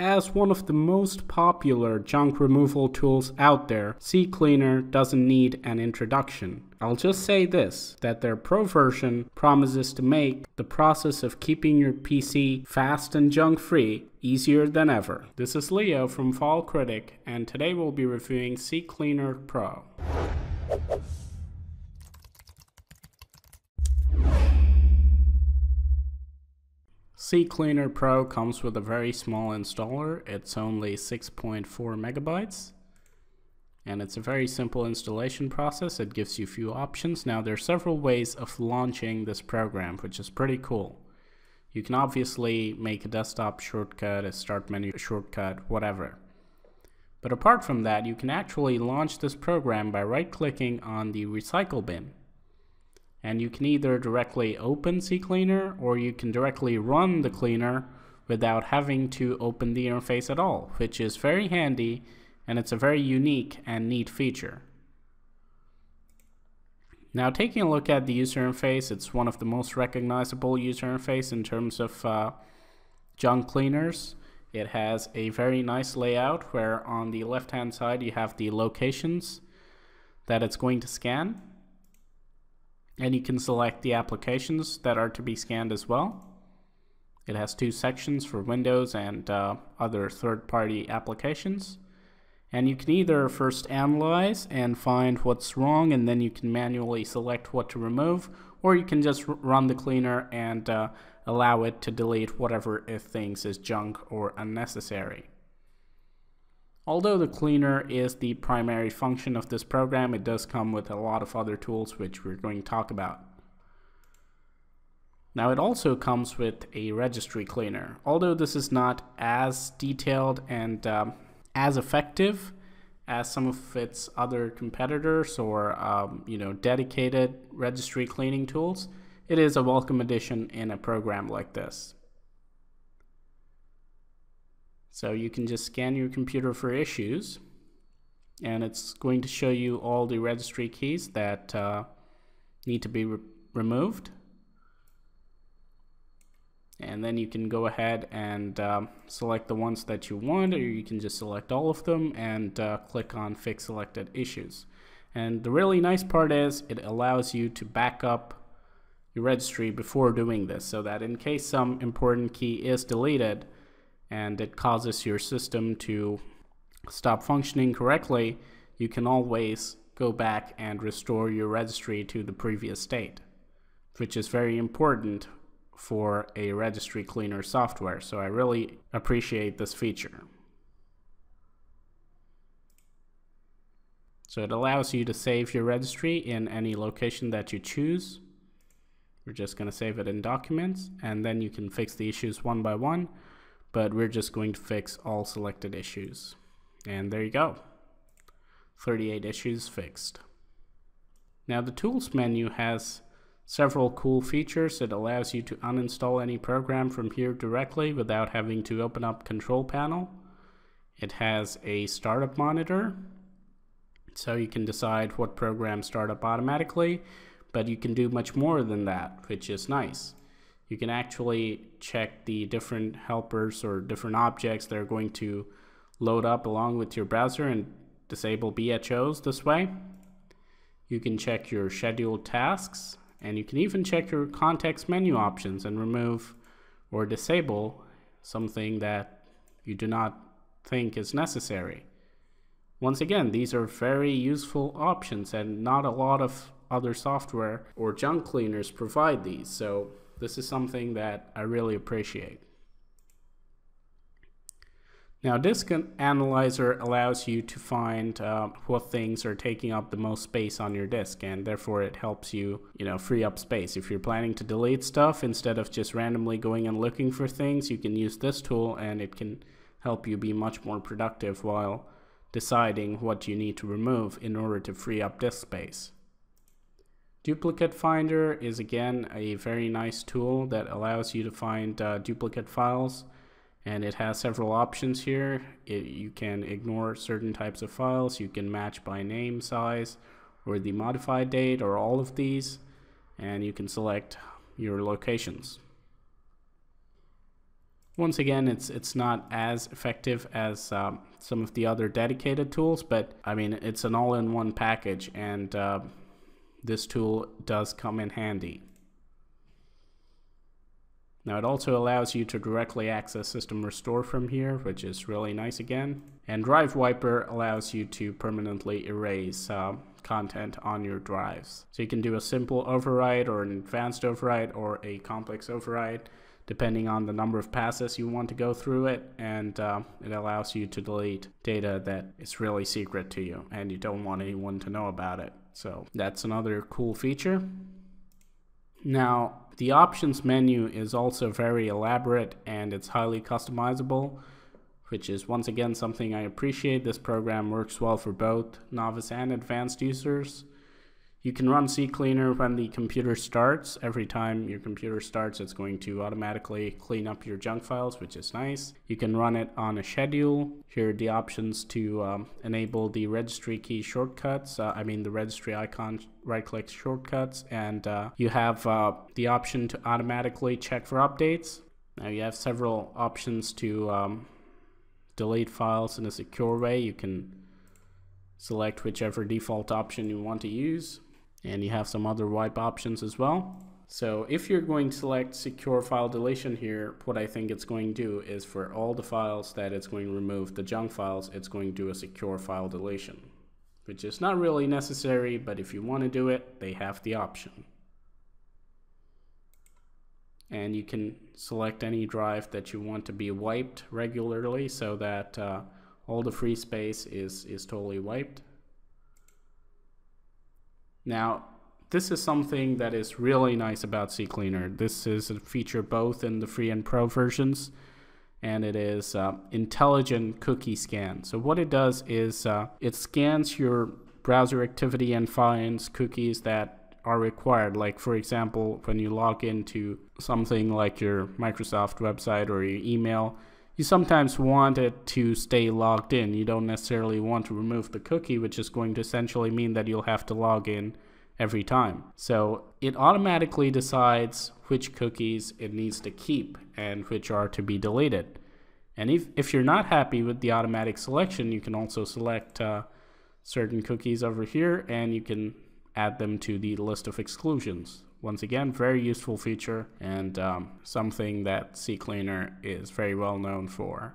As one of the most popular junk removal tools out there, CCleaner doesn't need an introduction. I'll just say this, that their pro version promises to make the process of keeping your PC fast and junk free easier than ever. This is Leo from File Critic, and today we'll be reviewing CCleaner Pro. CCleaner Pro comes with a very small installer. It's only 6.4 megabytes. And it's a very simple installation process. It gives you a few options. Now there are several ways of launching this program, which is pretty cool. You can obviously make a desktop shortcut, a start menu shortcut, whatever. But apart from that, you can actually launch this program by right clicking on the recycle bin and you can either directly open CCleaner or you can directly run the cleaner without having to open the interface at all, which is very handy and it's a very unique and neat feature. Now taking a look at the user interface, it's one of the most recognizable user interface in terms of uh, junk cleaners. It has a very nice layout where on the left hand side you have the locations that it's going to scan and you can select the applications that are to be scanned as well. It has two sections for Windows and uh, other third-party applications. And you can either first analyze and find what's wrong and then you can manually select what to remove or you can just run the cleaner and uh, allow it to delete whatever it thinks is junk or unnecessary. Although the cleaner is the primary function of this program, it does come with a lot of other tools which we're going to talk about. Now it also comes with a registry cleaner. Although this is not as detailed and um, as effective as some of its other competitors or um, you know dedicated registry cleaning tools, it is a welcome addition in a program like this. So you can just scan your computer for issues and it's going to show you all the registry keys that uh, need to be re removed. And then you can go ahead and um, select the ones that you want or you can just select all of them and uh, click on fix selected issues. And the really nice part is it allows you to back up your registry before doing this so that in case some important key is deleted, and it causes your system to stop functioning correctly, you can always go back and restore your registry to the previous state, which is very important for a registry cleaner software. So I really appreciate this feature. So it allows you to save your registry in any location that you choose. We're just going to save it in documents and then you can fix the issues one by one but we're just going to fix all selected issues. And there you go. 38 issues fixed. Now the tools menu has several cool features. It allows you to uninstall any program from here directly without having to open up control panel. It has a startup monitor so you can decide what programs start up automatically but you can do much more than that which is nice you can actually check the different helpers or different objects that are going to load up along with your browser and disable BHOs this way. You can check your scheduled tasks and you can even check your context menu options and remove or disable something that you do not think is necessary. Once again, these are very useful options and not a lot of other software or junk cleaners provide these. So this is something that I really appreciate. Now Disk Analyzer allows you to find uh, what things are taking up the most space on your disk and therefore it helps you, you know, free up space. If you're planning to delete stuff instead of just randomly going and looking for things, you can use this tool and it can help you be much more productive while deciding what you need to remove in order to free up disk space. Duplicate Finder is again a very nice tool that allows you to find uh, duplicate files and it has several options here. It, you can ignore certain types of files, you can match by name, size, or the modified date, or all of these, and you can select your locations. Once again, it's it's not as effective as um, some of the other dedicated tools, but I mean it's an all-in-one package, and uh, this tool does come in handy. Now it also allows you to directly access System Restore from here, which is really nice again. And Drive Wiper allows you to permanently erase uh, content on your drives. So you can do a simple override or an advanced override or a complex override depending on the number of passes you want to go through it and uh, it allows you to delete data that is really secret to you and you don't want anyone to know about it. So that's another cool feature. Now, the options menu is also very elaborate and it's highly customizable, which is once again something I appreciate. This program works well for both novice and advanced users. You can run CCleaner when the computer starts. Every time your computer starts, it's going to automatically clean up your junk files, which is nice. You can run it on a schedule. Here are the options to um, enable the registry key shortcuts. Uh, I mean the registry icon right-click shortcuts. And uh, you have uh, the option to automatically check for updates. Now you have several options to um, delete files in a secure way. You can select whichever default option you want to use and you have some other wipe options as well. So if you're going to select secure file deletion here, what I think it's going to do is for all the files that it's going to remove the junk files, it's going to do a secure file deletion, which is not really necessary, but if you want to do it, they have the option. And you can select any drive that you want to be wiped regularly so that uh, all the free space is, is totally wiped. Now, this is something that is really nice about CCleaner. This is a feature both in the free and pro versions, and it is uh, intelligent cookie scan. So what it does is uh, it scans your browser activity and finds cookies that are required. Like for example, when you log into something like your Microsoft website or your email, you sometimes want it to stay logged in. You don't necessarily want to remove the cookie, which is going to essentially mean that you'll have to log in every time. So it automatically decides which cookies it needs to keep and which are to be deleted. And if, if you're not happy with the automatic selection, you can also select uh, certain cookies over here and you can add them to the list of exclusions. Once again, very useful feature and um, something that CCleaner is very well known for.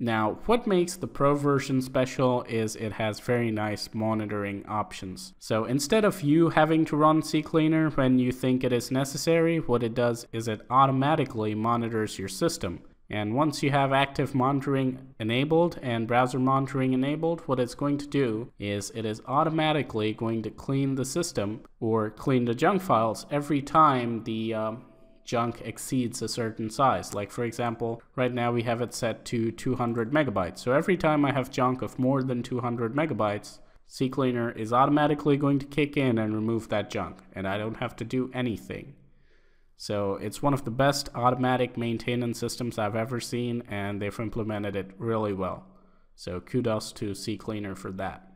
Now, what makes the Pro version special is it has very nice monitoring options. So instead of you having to run CCleaner when you think it is necessary, what it does is it automatically monitors your system. And once you have active monitoring enabled and browser monitoring enabled, what it's going to do is it is automatically going to clean the system or clean the junk files every time the um, junk exceeds a certain size. Like for example, right now we have it set to 200 megabytes. So every time I have junk of more than 200 megabytes, CCleaner is automatically going to kick in and remove that junk, and I don't have to do anything. So it's one of the best automatic maintenance systems I've ever seen, and they've implemented it really well. So kudos to CCleaner for that.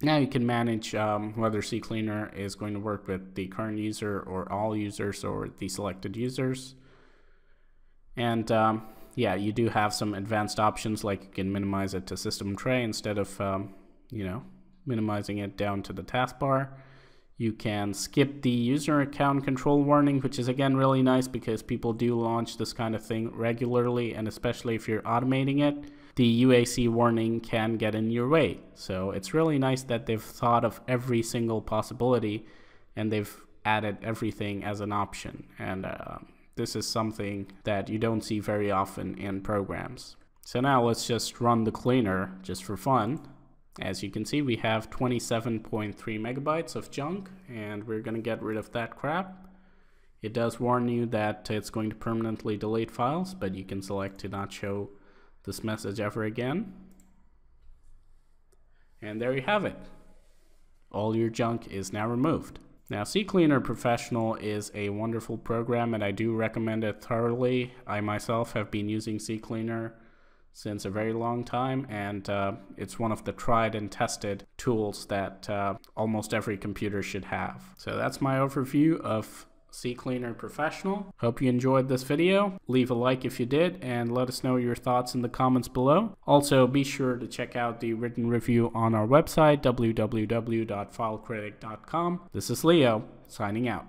Now you can manage um, whether CCleaner is going to work with the current user or all users or the selected users. And um, yeah, you do have some advanced options like you can minimize it to system tray instead of, um, you know, minimizing it down to the taskbar. You can skip the user account control warning, which is again really nice because people do launch this kind of thing regularly, and especially if you're automating it, the UAC warning can get in your way. So it's really nice that they've thought of every single possibility and they've added everything as an option. And uh, this is something that you don't see very often in programs. So now let's just run the cleaner just for fun. As you can see, we have 27.3 megabytes of junk, and we're going to get rid of that crap. It does warn you that it's going to permanently delete files, but you can select to not show this message ever again. And there you have it. All your junk is now removed. Now, CCleaner Professional is a wonderful program, and I do recommend it thoroughly. I myself have been using CCleaner since a very long time, and uh, it's one of the tried and tested tools that uh, almost every computer should have. So that's my overview of CCleaner Professional. Hope you enjoyed this video. Leave a like if you did and let us know your thoughts in the comments below. Also, be sure to check out the written review on our website, www.filecritic.com. This is Leo, signing out.